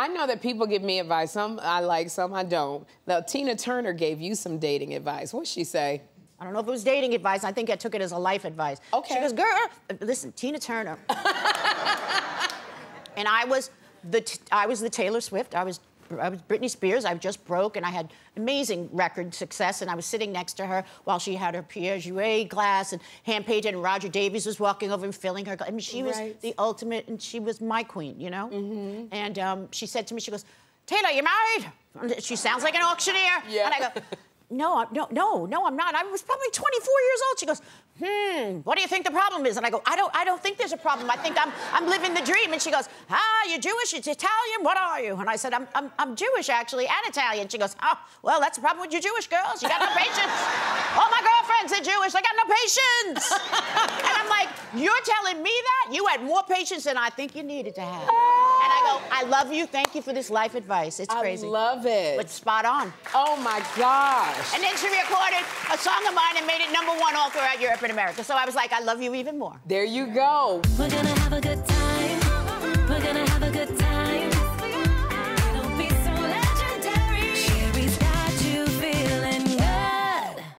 I know that people give me advice. Some I like, some I don't. Now, Tina Turner gave you some dating advice. What'd she say? I don't know if it was dating advice. I think I took it as a life advice. Okay. She goes, girl, uh, listen, Tina Turner. and I was the I was the Taylor Swift. I was I was Britney Spears. I just broke, and I had amazing record success. And I was sitting next to her while she had her Piaget glass and hand painted, and Roger Davies was walking over and filling her. I mean, she was Right. the ultimate, and she was my queen, you know. Mm-hmm. And um, she said to me, she goes, "Taylor, you married?" She sounds like an auctioneer. Yeah. And I go. No, no, no, no, I'm not. I was probably 24 years old. She goes, hmm, what do you think the problem is? And I go, I don't, I don't think there's a problem. I think I'm, I'm living the dream. And she goes, ah, you're Jewish, it's Italian. What are you? And I said, I'm, I'm, I'm Jewish actually and Italian. She goes, oh, well, that's the problem with you Jewish girls. You got no patience. All my girlfriends are Jewish. They got no patience. and I'm like, you're telling me that? You had more patience than I think you needed to have. And I go, I love you. Thank you for this life advice. It's crazy. I love it. But spot on. oh my gosh. And then she recorded a song of mine and made it number one all throughout Europe and America. So I was like, I love you even more. There you go. We're gonna have a good time. We're gonna have a good time.